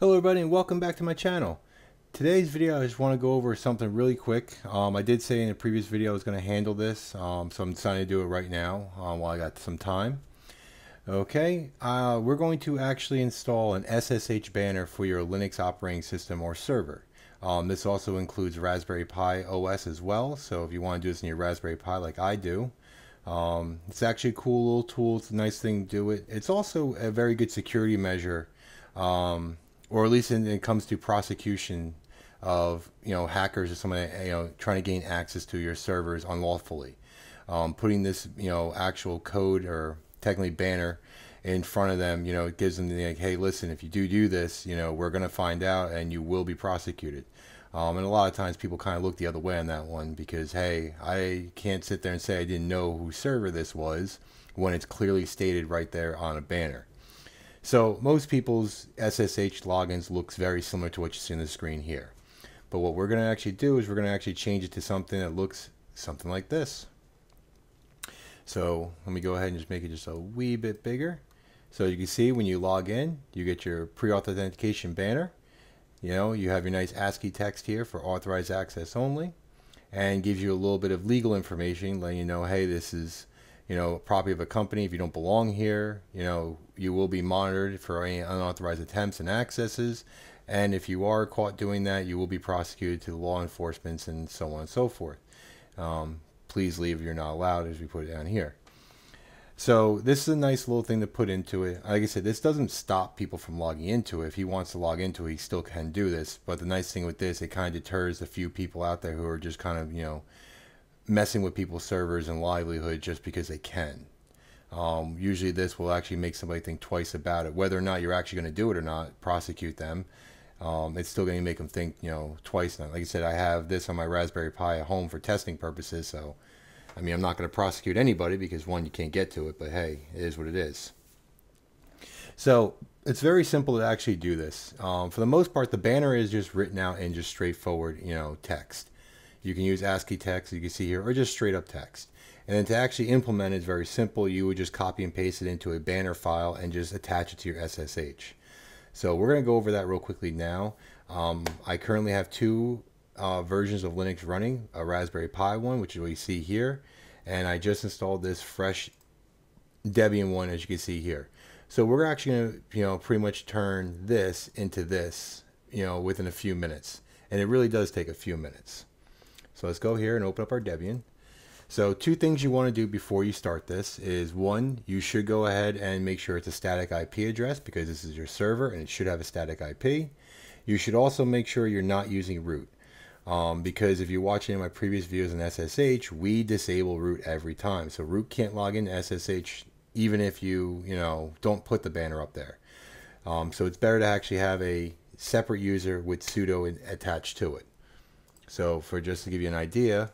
Hello everybody and welcome back to my channel. Today's video I just want to go over something really quick. Um, I did say in a previous video I was going to handle this, um, so I'm deciding to do it right now um, while I got some time. Okay, uh, we're going to actually install an SSH banner for your Linux operating system or server. Um, this also includes Raspberry Pi OS as well, so if you want to do this in your Raspberry Pi like I do, um, it's actually a cool little tool. It's a nice thing to do it. It's also a very good security measure um, or at least when it comes to prosecution of you know hackers or somebody you know trying to gain access to your servers unlawfully. Um, putting this you know actual code or technically banner in front of them, you know, it gives them the like, hey, listen, if you do do this, you know, we're going to find out and you will be prosecuted. Um, and a lot of times people kind of look the other way on that one because, hey, I can't sit there and say I didn't know whose server this was when it's clearly stated right there on a banner. So most people's SSH logins looks very similar to what you see on the screen here. But what we're going to actually do is we're going to actually change it to something that looks something like this. So let me go ahead and just make it just a wee bit bigger. So you can see when you log in, you get your pre-authentication banner. You know, you have your nice ASCII text here for authorized access only and gives you a little bit of legal information letting you know, hey, this is you know, property of a company. If you don't belong here, you know, you will be monitored for any unauthorized attempts and accesses. And if you are caught doing that, you will be prosecuted to law enforcement and so on and so forth. Um, please leave if you're not allowed, as we put it down here. So this is a nice little thing to put into it. Like I said, this doesn't stop people from logging into it. If he wants to log into it, he still can do this. But the nice thing with this, it kind of deters a few people out there who are just kind of, you know, messing with people's servers and livelihood just because they can. Um, usually, this will actually make somebody think twice about it, whether or not you're actually going to do it or not. Prosecute them. Um, it's still going to make them think, you know, twice. Now, like I said, I have this on my Raspberry Pi at home for testing purposes. So, I mean, I'm not going to prosecute anybody because one, you can't get to it. But hey, it is what it is. So it's very simple to actually do this. Um, for the most part, the banner is just written out in just straightforward, you know, text. You can use ASCII text, as you can see here, or just straight up text. And then to actually implement it is very simple. You would just copy and paste it into a banner file and just attach it to your SSH. So we're going to go over that real quickly now. Um, I currently have two uh, versions of Linux running, a Raspberry Pi one, which is what you see here, and I just installed this fresh Debian one, as you can see here. So we're actually going to, you know, pretty much turn this into this, you know, within a few minutes. And it really does take a few minutes. So let's go here and open up our Debian. So two things you want to do before you start this is one, you should go ahead and make sure it's a static IP address because this is your server and it should have a static IP. You should also make sure you're not using root. Um, because if you're watching my previous videos on SSH, we disable root every time. So root can't log in SSH even if you, you know, don't put the banner up there. Um, so it's better to actually have a separate user with sudo attached to it. So for just to give you an idea,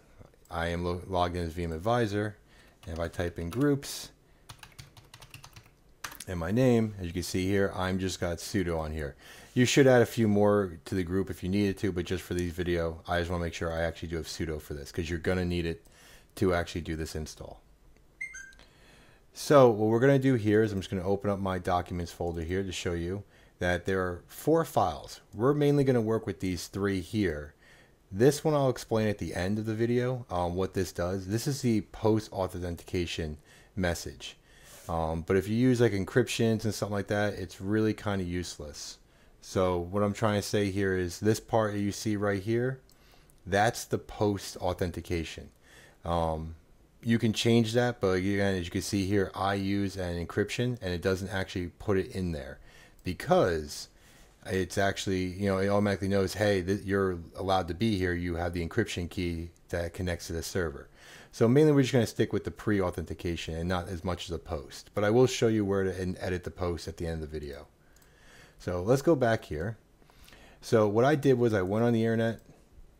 I am lo logged in as VM Advisor. And if I type in groups and my name, as you can see here, I'm just got sudo on here. You should add a few more to the group if you needed to, but just for these video, I just want to make sure I actually do have sudo for this because you're going to need it to actually do this install. So what we're going to do here is I'm just going to open up my documents folder here to show you that there are four files. We're mainly going to work with these three here this one I'll explain at the end of the video um, what this does. This is the post authentication message. Um, but if you use like encryptions and something like that, it's really kind of useless. So what I'm trying to say here is this part you see right here, that's the post authentication. Um, you can change that, but again, as you can see here, I use an encryption and it doesn't actually put it in there because it's actually you know it automatically knows hey you're allowed to be here. You have the encryption key that connects to the server. So mainly we're just going to stick with the pre-authentication and not as much as a post. But i will show you where to edit the post at the end of the video. So let's go back here. So what i did was i went on the internet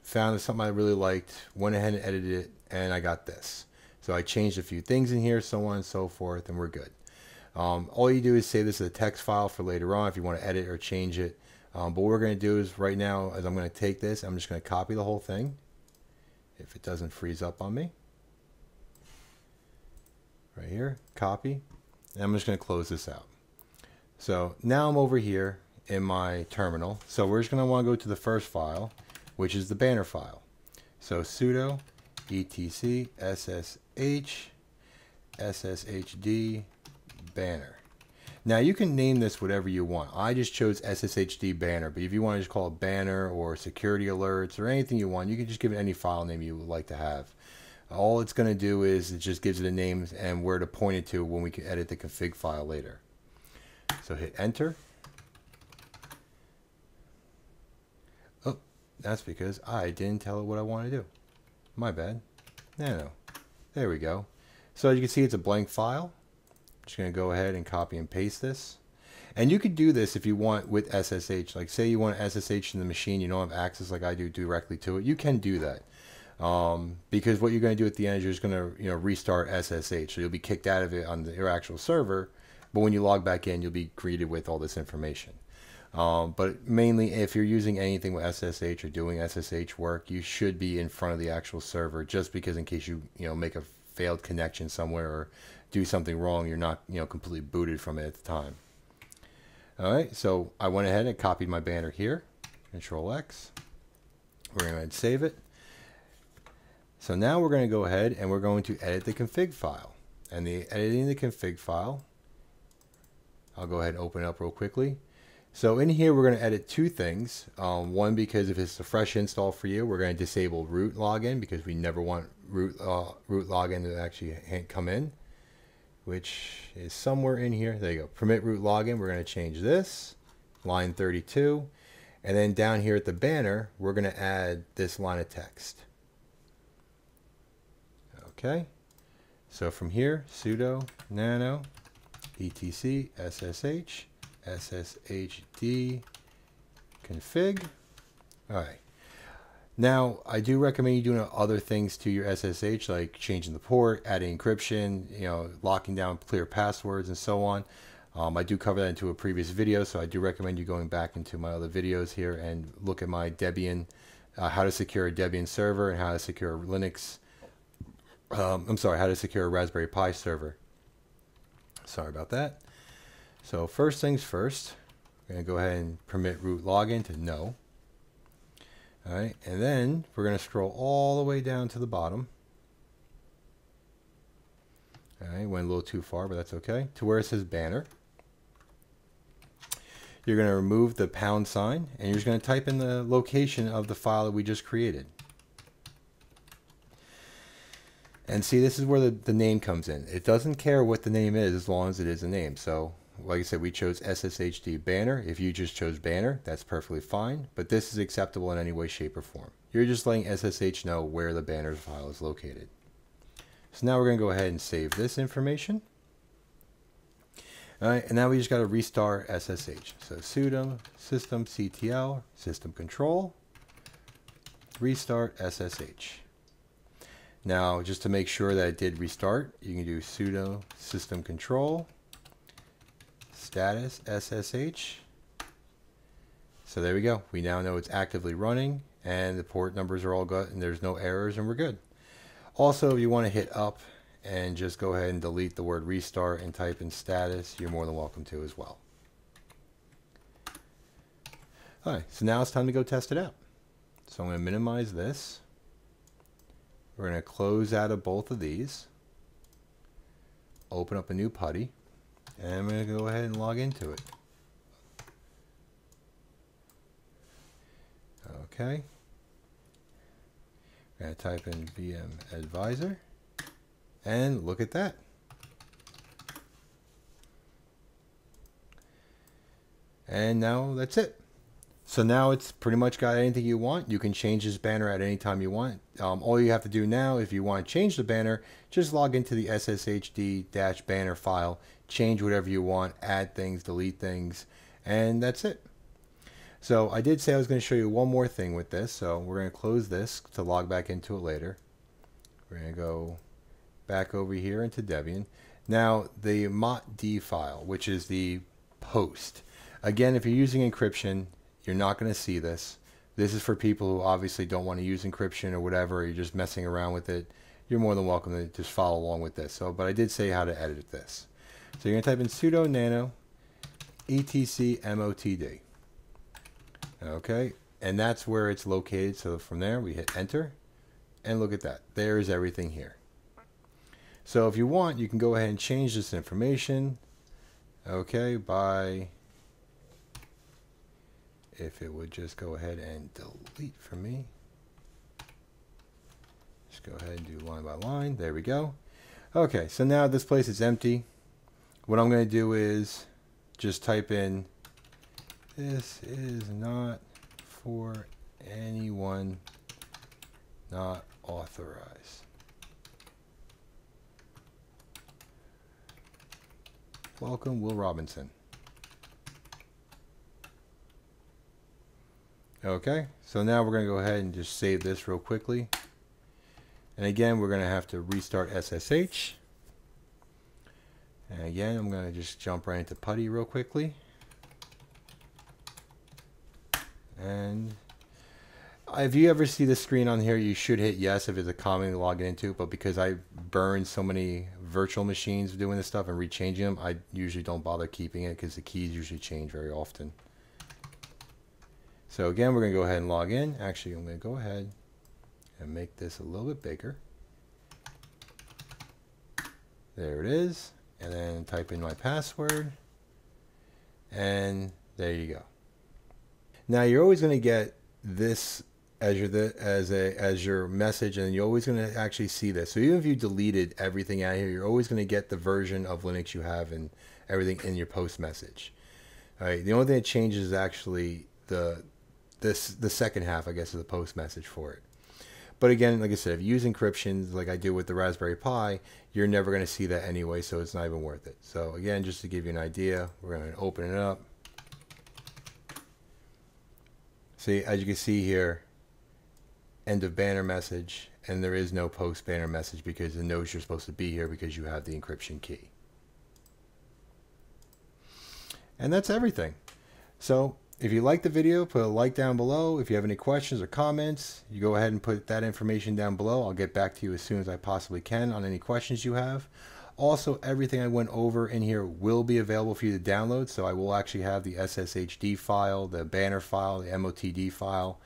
found something i really liked went ahead and edited it and i got this. So i changed a few things in here so on and so forth and we're good um, all you do is save this as a text file for later on if you want to edit or change it. Um, but what we're going to do is right now, as I'm going to take this, I'm just going to copy the whole thing. If it doesn't freeze up on me. Right here, copy. And I'm just going to close this out. So now I'm over here in my terminal. So we're just going to want to go to the first file, which is the banner file. So sudo etc ssh sshd banner. Now you can name this whatever you want. I just chose SSHD banner, but if you want to just call it banner or security alerts or anything you want, you can just give it any file name you would like to have. All it's going to do is it just gives it a name and where to point it to when we can edit the config file later. So hit enter. Oh, that's because I didn't tell it what I want to do. My bad. No, no. There we go. So as you can see, it's a blank file just going to go ahead and copy and paste this. And you could do this if you want with SSH. Like say you want SSH in the machine, you don't have access like I do directly to it. You can do that. Um, because what you're going to do at the end is you're just going to you know restart SSH. So you'll be kicked out of it on the, your actual server. But when you log back in, you'll be greeted with all this information. Um, but mainly, if you're using anything with SSH or doing SSH work, you should be in front of the actual server, just because in case you you know make a failed connection somewhere or do something wrong, you're not you know completely booted from it at the time. All right, so I went ahead and copied my banner here. Control X. We're going to save it. So now we're going to go ahead and we're going to edit the config file. And the editing the config file, I'll go ahead and open it up real quickly. So in here, we're going to edit two things. Um, one, because if it's a fresh install for you, we're going to disable root login because we never want root, uh, root login to actually come in which is somewhere in here. There you go. Permit root login. We're going to change this, line 32. And then down here at the banner, we're going to add this line of text. Okay. So from here, sudo nano etc ssh sshd config. All right. Now, I do recommend you doing other things to your SSH, like changing the port, adding encryption, you know, locking down clear passwords, and so on. Um, I do cover that into a previous video, so I do recommend you going back into my other videos here and look at my Debian, uh, how to secure a Debian server and how to secure Linux. Um, I'm sorry, how to secure a Raspberry Pi server. Sorry about that. So first things first, I'm going to go ahead and permit root login to no. All right, and then we're going to scroll all the way down to the bottom. All right, went a little too far, but that's okay. To where it says banner. You're going to remove the pound sign, and you're just going to type in the location of the file that we just created. And see, this is where the, the name comes in. It doesn't care what the name is as long as it is a name. So like I said, we chose SSHD banner. If you just chose banner, that's perfectly fine, but this is acceptable in any way, shape, or form. You're just letting SSH know where the banner file is located. So now we're going to go ahead and save this information. All right, and now we just got to restart SSH. So sudo systemctl system control restart SSH. Now, just to make sure that it did restart, you can do sudo system control status SSH. So there we go. We now know it's actively running and the port numbers are all good and there's no errors and we're good. Also, if you want to hit up and just go ahead and delete the word restart and type in status, you're more than welcome to as well. Alright, so now it's time to go test it out. So I'm going to minimize this. We're going to close out of both of these. Open up a new PuTTY. And I'm going to go ahead and log into it. Okay. I'm going to type in VM Advisor. And look at that. And now that's it. So now it's pretty much got anything you want. You can change this banner at any time you want. Um, all you have to do now, if you want to change the banner, just log into the SSHD-banner file, change whatever you want, add things, delete things, and that's it. So I did say I was going to show you one more thing with this. So we're going to close this to log back into it later. We're going to go back over here into Debian. Now the motd file, which is the post. Again, if you're using encryption, you're not going to see this. This is for people who obviously don't want to use encryption or whatever. You're just messing around with it. You're more than welcome to just follow along with this. So, but I did say how to edit this. So you're going to type in sudo nano etc motd. Okay, and that's where it's located. So from there, we hit enter, and look at that. There's everything here. So if you want, you can go ahead and change this information. Okay, by if it would just go ahead and delete for me. Just go ahead and do line by line. There we go. Okay, so now this place is empty. What I'm going to do is just type in this is not for anyone not authorized. Welcome, Will Robinson. Okay, so now we're going to go ahead and just save this real quickly. And again, we're going to have to restart SSH. And again, I'm going to just jump right into PuTTY real quickly. And if you ever see the screen on here, you should hit yes if it's a common to log into. But because I burn so many virtual machines doing this stuff and rechanging them, I usually don't bother keeping it because the keys usually change very often. So again, we're going to go ahead and log in. Actually, I'm going to go ahead and make this a little bit bigger. There it is. And then type in my password. And there you go. Now you're always going to get this as your the, as a as your message, and you're always going to actually see this. So even if you deleted everything out here, you're always going to get the version of Linux you have and everything in your post message. All right. The only thing that changes is actually the this the second half, I guess, of the post message for it. But again, like I said, if you use encryption like I do with the Raspberry Pi, you're never going to see that anyway, so it's not even worth it. So again, just to give you an idea, we're going to open it up. See, as you can see here, end of banner message, and there is no post banner message because it knows you're supposed to be here because you have the encryption key. And that's everything. So if you like the video, put a like down below. If you have any questions or comments, you go ahead and put that information down below. I'll get back to you as soon as I possibly can on any questions you have. Also, everything I went over in here will be available for you to download. So I will actually have the SSHD file, the banner file, the MOTD file,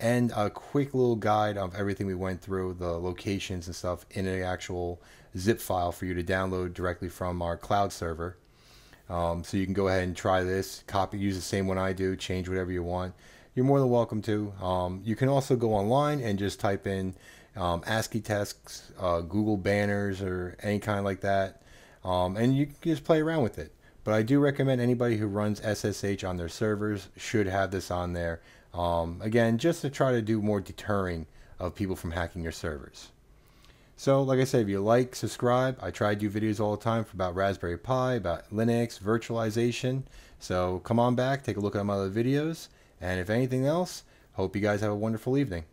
and a quick little guide of everything we went through, the locations and stuff in an actual zip file for you to download directly from our cloud server. Um, so you can go ahead and try this, copy, use the same one I do, change whatever you want. You're more than welcome to. Um, you can also go online and just type in um, ASCII tests, uh, Google banners, or any kind like that, um, and you can just play around with it. But I do recommend anybody who runs SSH on their servers should have this on there. Um, again, just to try to do more deterring of people from hacking your servers. So, like I said, if you like, subscribe. I try to do videos all the time about Raspberry Pi, about Linux, virtualization. So come on back, take a look at my other videos. And if anything else, hope you guys have a wonderful evening.